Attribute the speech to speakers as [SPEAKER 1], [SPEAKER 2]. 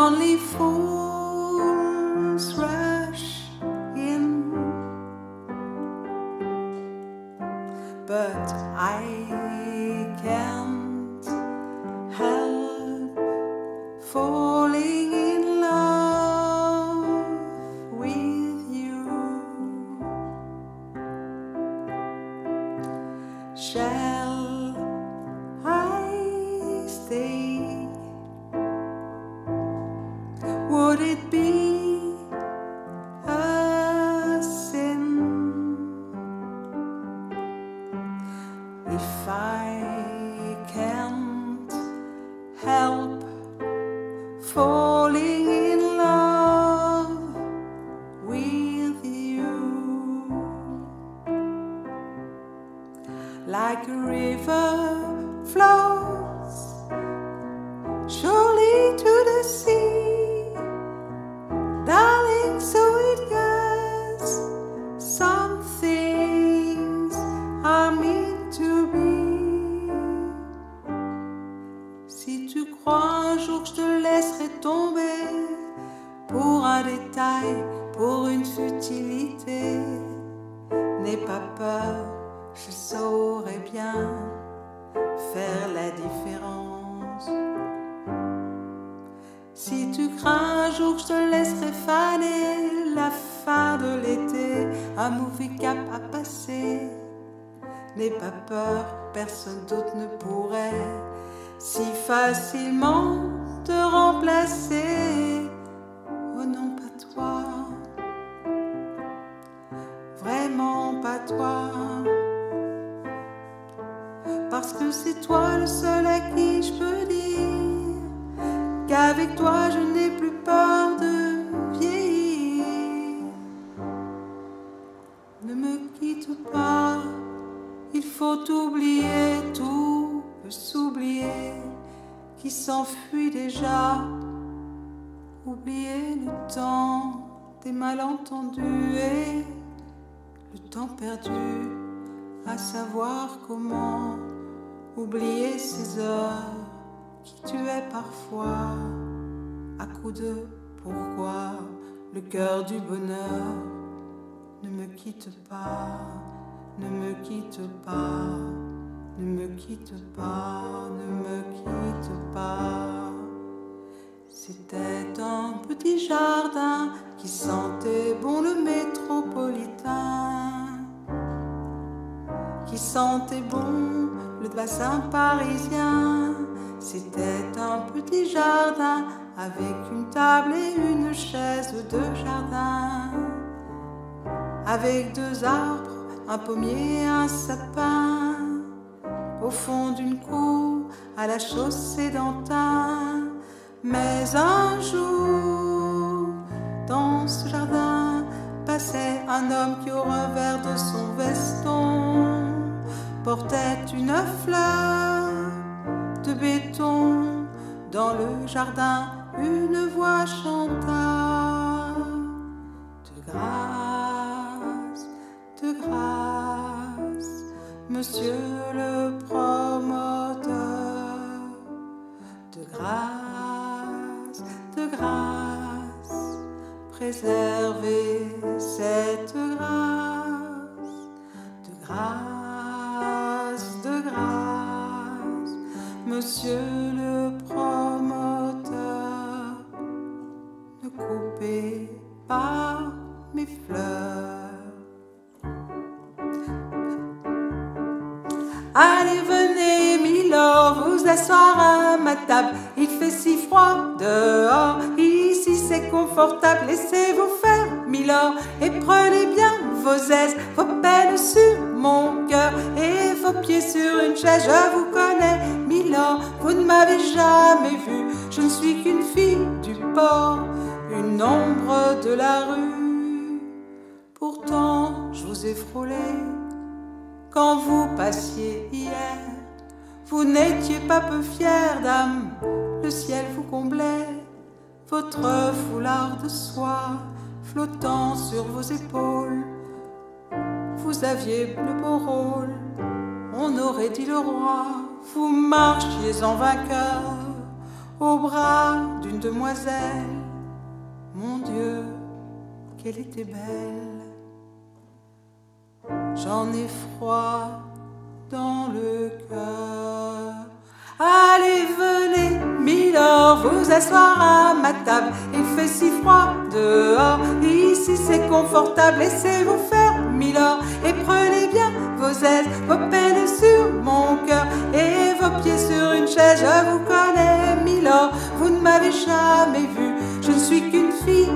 [SPEAKER 1] only fools rush in, but I can't help falling it be a sin if I can't help falling in love with you? like a river flows surely to the sea. Je saurai bien faire la différence. Si tu crains un jour je te laisserai faner la fin de l'été, un movie cap à passer, n'aie pas peur, personne d'autre ne pourrait si facilement te remplacer. Oh non, pas toi. Parce que c'est toi le seul à qui je peux dire qu'avec toi je n'ai plus peur de vieillir. Ne me quitte pas, il faut oublier, tout peut s'oublier, qui s'enfuit déjà. Oublier le temps des malentendus et le temps perdu à savoir comment oublier ces heures qui tuaient parfois à coups de pourquoi le cœur du bonheur ne me quitte pas, ne me quitte pas, ne me quitte pas, ne me quitte pas. C'était un petit jardin qui sentait bon le métropolitain, sentait bon le bassin parisien. C'était un petit jardin avec une table et une chaise de jardin, avec deux arbres, un pommier et un sapin, au fond d'une cour à la chaussée d'Antin. Mais un jour, dans ce jardin, passait un homme qui au revers de son veston portait une fleur de béton. Dans le jardin, une voix chanta. De grâce, de grâce, monsieur le promoteur, de grâce, de grâce, préservez cette grâce, de grâce, Monsieur le promoteur, ne coupez pas mes fleurs. Allez, venez, Milord, vous asseoir à ma table. Il fait si froid dehors, ici c'est confortable. Laissez-vous faire, Milord, et prenez bien vos aises, vos peines sur mon cœur et vos pieds sur une chaise. Je vous connais, Milord, vous ne m'avez jamais vu. Je ne suis qu'une fille du port, une ombre de la rue. Pourtant, je vous ai frôlé quand vous passiez hier. Vous n'étiez pas peu fière, dame, le ciel vous comblait, votre foulard de soie flottant sur vos épaules. Vous aviez le beau rôle, on aurait dit le roi, vous marchiez en vainqueur au bras d'une demoiselle. Mon Dieu, qu'elle était belle. J'en ai froid dans le cœur. Allez, venez, Milord, vous asseoir à ma table. Il fait si froid dehors, ici c'est confortable. Laissez-vous faire, Milord, et prenez vos peines sur mon cœur et vos pieds sur une chaise. Je vous connais, Milord, vous ne m'avez jamais vu. Je ne suis qu'une fille